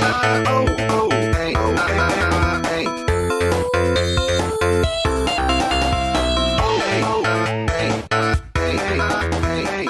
hey, hey, hey, hey.